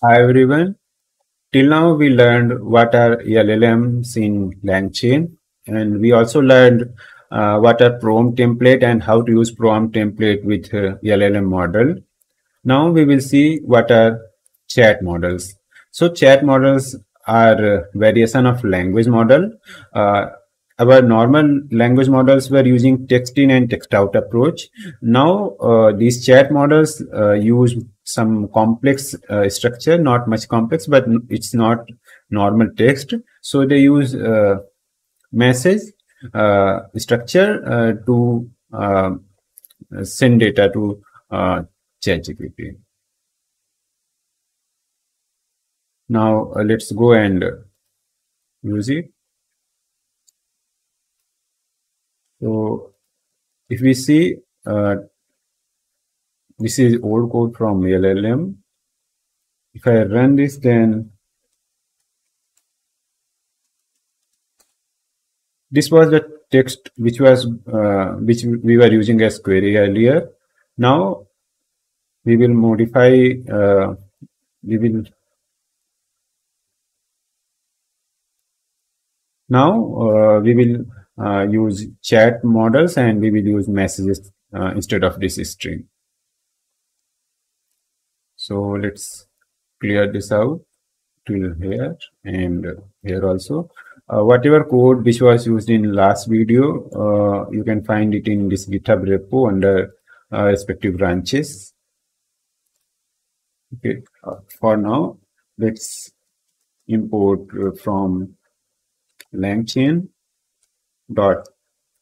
Hi everyone. Till now we learned what are LLMs in LangChain and we also learned uh, what are prompt template and how to use prompt template with uh, LLM model. Now we will see what are chat models. So chat models are variation of language model. Uh, our normal language models were using text in and text out approach. Now uh, these chat models uh, use some complex uh, structure, not much complex, but it's not normal text. So they use uh, message uh, structure uh, to send data to ChatGPT. Now let's go and use it. So if we see, uh, this is old code from LLM. If I run this, then this was the text which was uh, which we were using as query earlier. Now we will modify. Uh, we will now uh, we will uh, use chat models and we will use messages uh, instead of this string. So let's clear this out till here and here also. Uh, whatever code which was used in last video, uh, you can find it in this GitHub repo under uh, respective branches. Okay, uh, for now, let's import from LangChain dot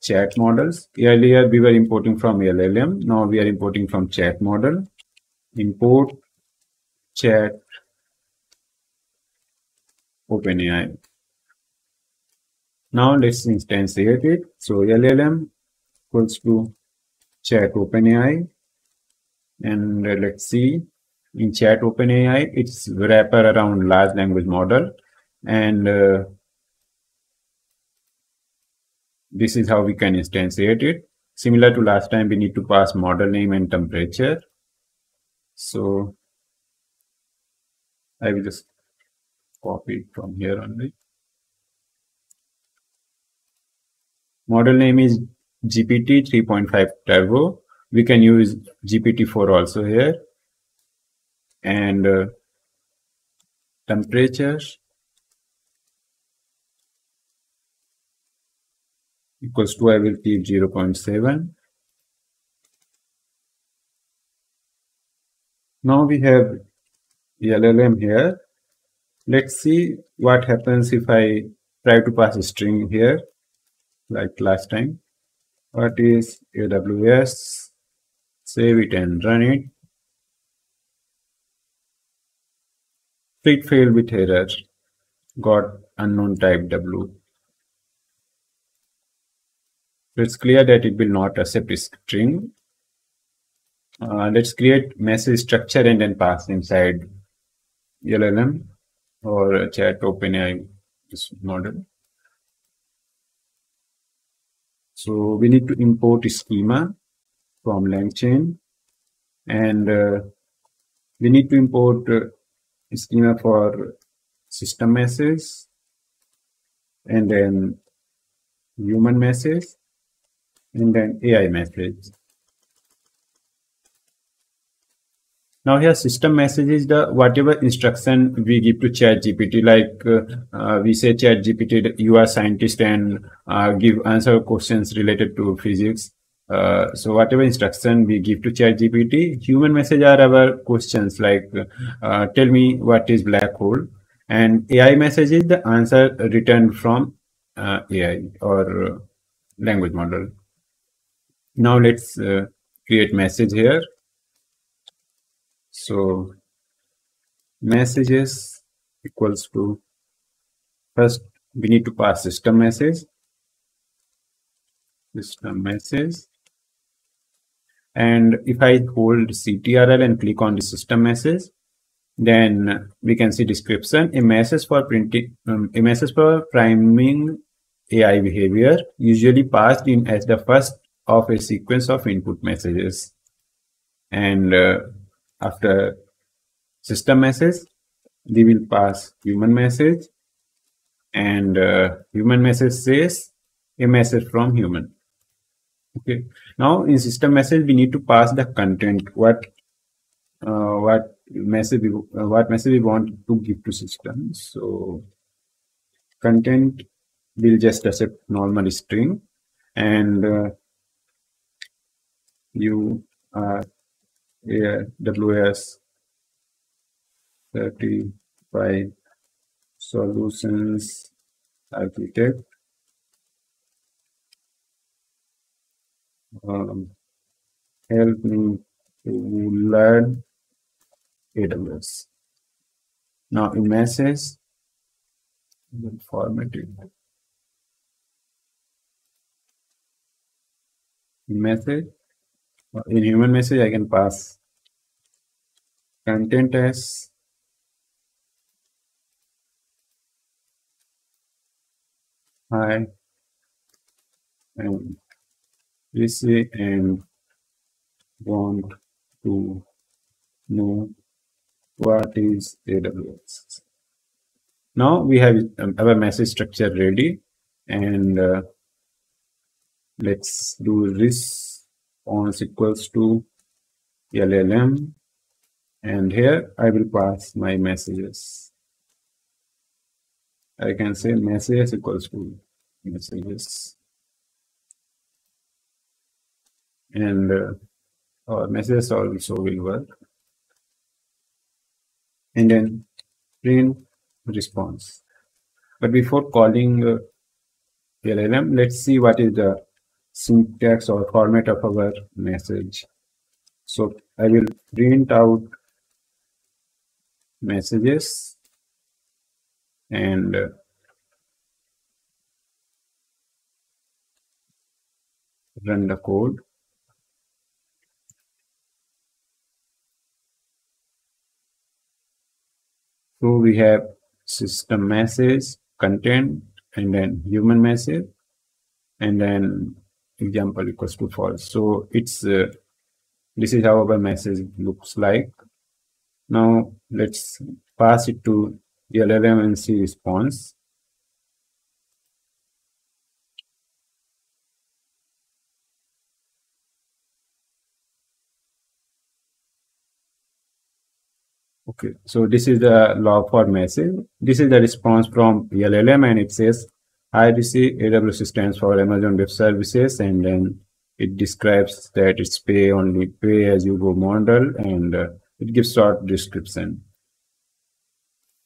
chat models. Earlier we were importing from LLM. Now we are importing from chat model. Import chat OpenAI. Now let's instantiate it. So LLM equals to chat OpenAI. And uh, let's see in chat OpenAI, it's wrapper around large language model. And uh, this is how we can instantiate it. Similar to last time, we need to pass model name and temperature. So I will just copy it from here only. Model name is GPT 3.5 Turbo. We can use GPT-4 also here. And uh, temperature equals to I will keep 0 0.7. Now we have LLM here. Let's see what happens if I try to pass a string here like last time. What is AWS? Save it and run it. It failed with error. Got unknown type W it's clear that it will not accept a string. Uh, let's create message structure and then pass inside LLM or chat OpenAI model. So we need to import schema from LangChain and uh, we need to import uh, schema for system message and then human message and then AI message. Now here system message is the whatever instruction we give to chat GPT, like uh, uh, we say chat GPT, you are scientist and uh, give answer questions related to physics. Uh, so whatever instruction we give to chat GPT, human message are our questions like uh, tell me what is black hole and AI message is the answer returned from uh, AI or language model. Now let's create message here. So messages equals to first we need to pass system message system message and if I hold CTRL and click on the system message then we can see description a message for printing um, a message for priming AI behavior usually passed in as the first of a sequence of input messages. And uh, after system message, they will pass human message. And uh, human message says a message from human. Okay. Now in system message we need to pass the content. What uh, what message we, uh, what message we want to give to system. So content will just accept normal string. And uh, you are AWS 35 solutions architect um, help me to learn AWS. Now in message, we'll format it. In message, in human message, I can pass content as hi and say and want to know what is AWS. Now we have our message structure ready and uh, let's do response equals to LLM and here I will pass my messages. I can say messages equals to messages and uh, our messages also will work and then print response. But before calling uh, LLM, let's see what is the syntax or format of our message. So I will print out messages and uh, run the code. So we have system message, content, and then human message, and then example equals to false. So it's uh, this is how our message looks like. Now let's pass it to the LLM and see response. Okay, so this is the log for message. This is the response from LLM and it says IDC AWS stands for Amazon Web Services and then it describes that it's pay only pay as you go model and uh, it gives short description.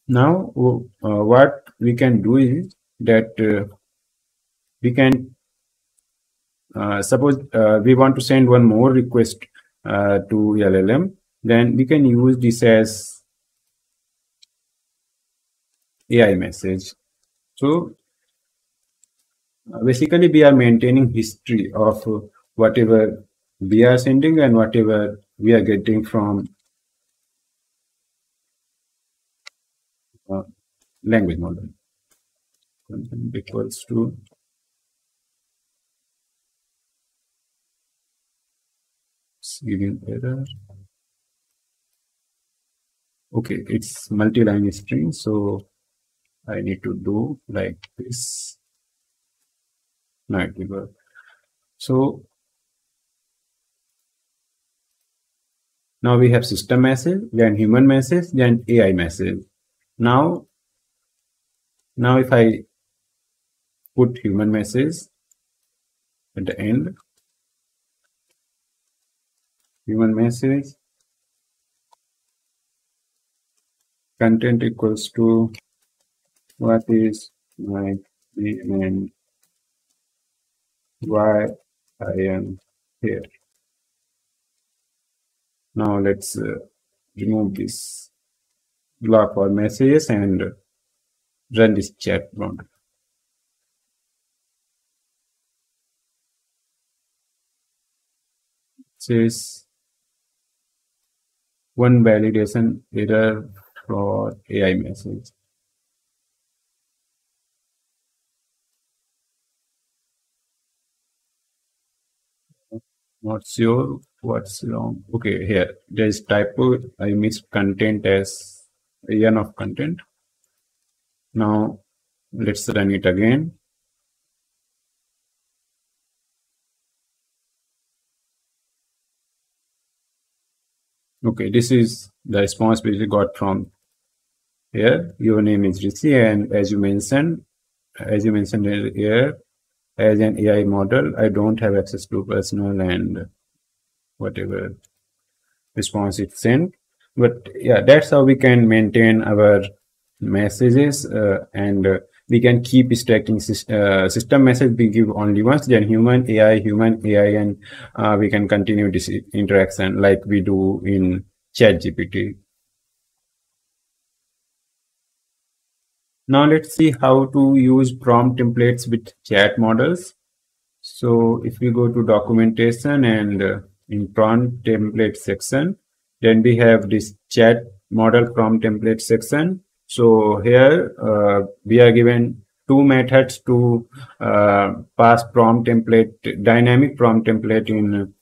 Now uh, what we can do is that uh, we can uh, suppose uh, we want to send one more request uh, to LLM then we can use this as AI message. So basically we are maintaining history of whatever we are sending and whatever we are getting from uh, language model. Equals to giving error. Okay it's multi-line string so i need to do like this. Now it will work. So now we have system message then human message then ai message. Now now if i put human message at the end human message content equals to what is my name and why I am here. Now let's uh, remove this block for messages and run this chat prompt. says one validation error for AI message. Not sure what's wrong. Okay, here there is typo. I missed content as a of content. Now let's run it again. Okay, this is the response we got from here. Your name is Rishi, and as you mentioned, as you mentioned here, as an AI model, I don't have access to personal and whatever response it sent. But yeah, that's how we can maintain our messages uh, and uh, we can keep extracting uh, system message. We give only once then human ai human ai and we can continue this interaction like we do in chat gpt now let's see how to use prompt templates with chat models. So if we go to documentation and uh, in prompt template section then we have this chat model prompt template section so here uh, we are given two methods to uh, pass prompt template, dynamic prompt template in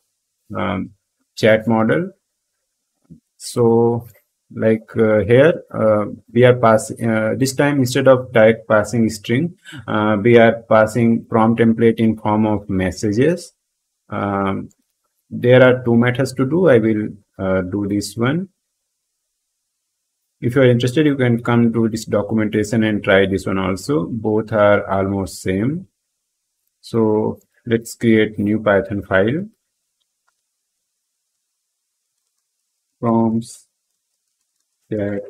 um, chat model. So like uh, here uh, we are passing uh, this time instead of direct passing string uh, we are passing prompt template in form of messages. Um, there are two methods to do. I will do this one if you're interested you can come to this documentation and try this one also. Both are almost same. So let's create new python file. Prompts that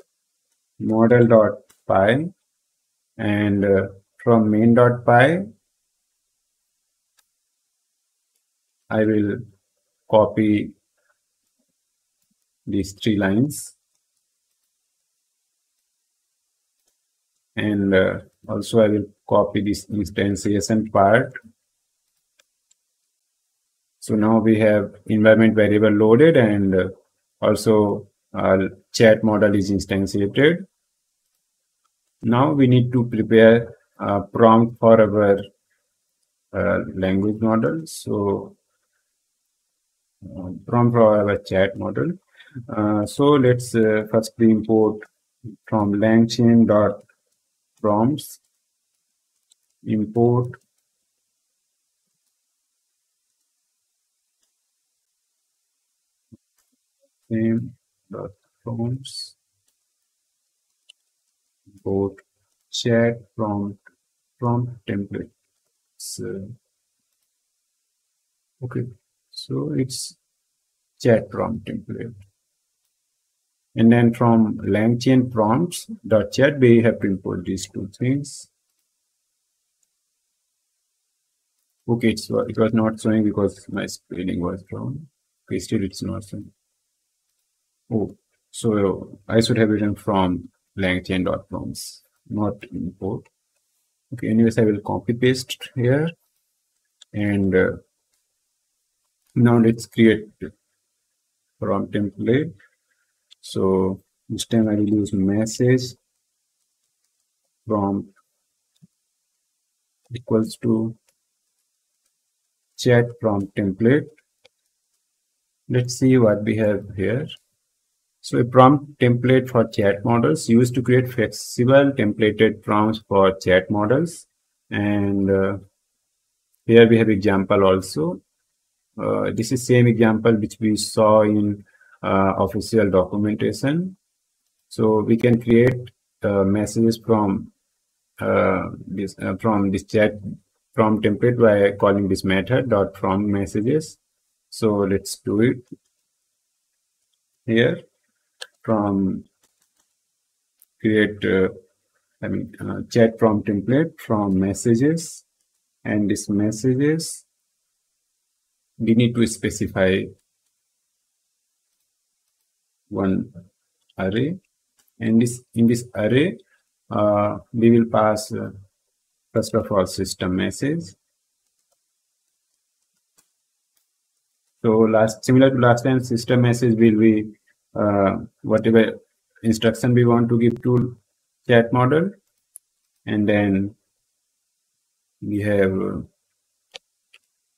model.py and uh, from main.py I will copy these three lines and uh, also I will copy this instantiation part. So now we have environment variable loaded and uh, also our chat model is instantiated. Now we need to prepare a prompt for our uh, language model. So uh, prompt for our chat model. Uh, so let's uh, first import from langchain dot prompts import name dot prompts import chat prompt prompt template. So, okay. So it's chat prompt template and then from LangChain prompts.chat, we have to import these two things. Okay, it's, it was not showing because my spelling was wrong. Okay, still it's not showing. Oh, so I should have written from langchain.prompts, not import. Okay, anyways, I will copy paste here. And uh, now let's create prompt template. So this time I will use message prompt equals to chat prompt template. Let's see what we have here. So a prompt template for chat models used to create flexible templated prompts for chat models. And uh, here we have example also. Uh, this is same example which we saw in uh, official documentation. So we can create uh, messages from uh, this from this chat prompt template by calling this method dot from messages. So let's do it here from create uh, I mean uh, chat prompt template from messages and this messages we need to specify one array. And this in this array uh, we will pass uh, first of all system message. So last similar to last time system message will be uh, whatever instruction we want to give to chat model. And then we have uh,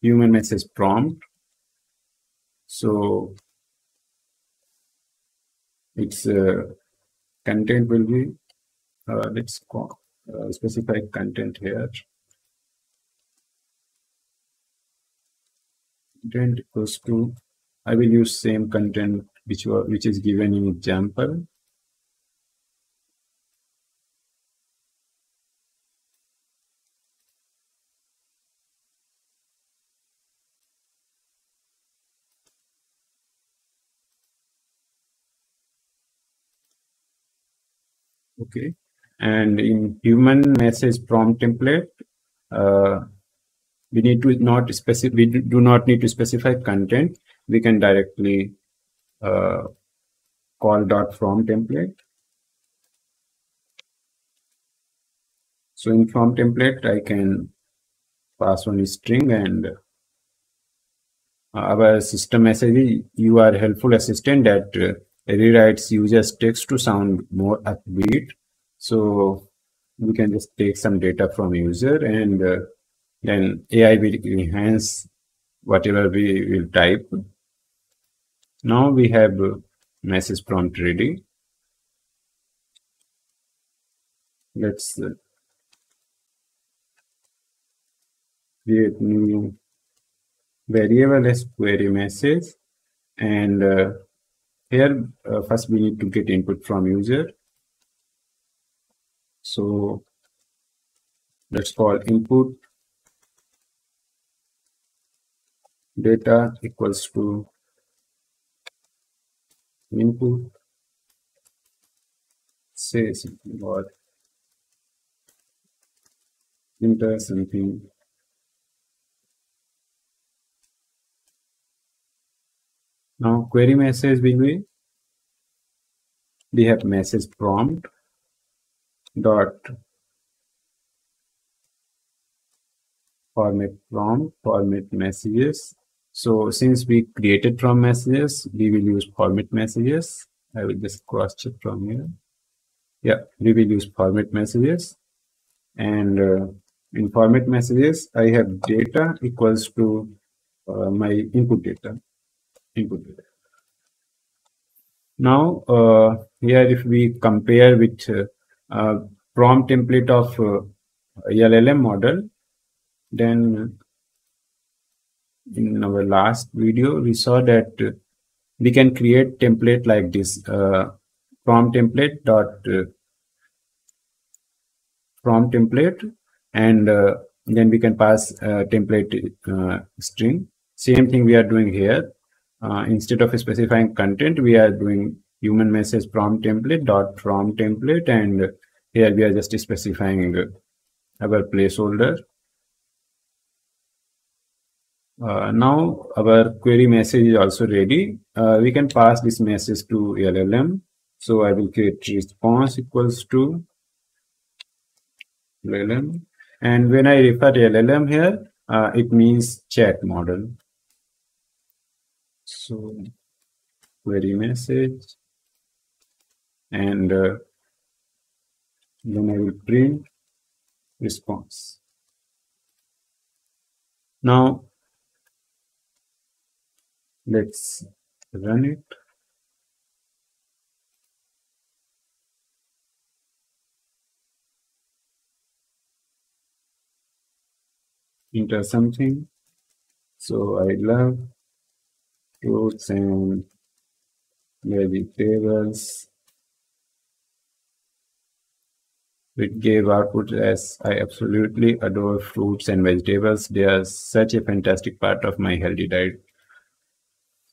human message prompt. So it's uh, content will be uh, let's uh, specify content here. Content equals to I will use same content which which is given in example okay. And in human message prompt template uh, we need to not specify we do not need to specify content. We can directly uh, call dot from template. So in from template i can pass one string and uh, our system message you are helpful assistant that uh, rewrites users text to sound more upbeat so we can just take some data from user and uh, then AI will enhance whatever we will type. Now we have message prompt ready. Let's uh, create new variable as query message and uh, here uh, first we need to get input from user. So let's call input. Data equals to input. Say something or enter something now query message will be we have message prompt dot format prompt format messages. So since we created from messages we will use format messages. I will just cross check from here. Yeah we will use format messages. And uh, in format messages i have data equals to uh, my input data input data now uh, here if we compare with uh, uh, prompt template of uh, LLM model, then in our last video, we saw that we can create template like this uh, prompt template dot prompt template and then we can pass template string. Same thing we are doing here instead of specifying content we are doing human message prompt template dot prompt template and here we are just specifying our placeholder. Uh, now our query message is also ready. Uh, we can pass this message to llm so i will create response equals to llm and when i refer to llm here uh, it means chat model so query message and uh, then I will print response. Now let's run it. Enter something. So I love fruits and vegetables It gave output as I absolutely adore fruits and vegetables. They are such a fantastic part of my healthy diet.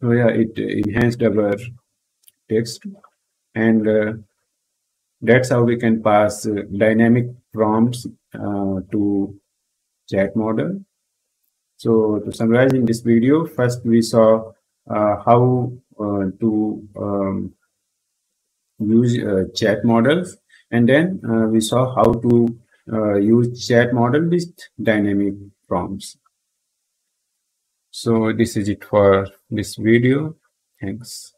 So yeah, it enhanced our text and uh, that's how we can pass uh, dynamic prompts uh, to chat model. So to summarize in this video, first we saw how uh, to um, use uh, chat models and then uh, we saw how to uh, use chat model with dynamic prompts. So this is it for this video. Thanks.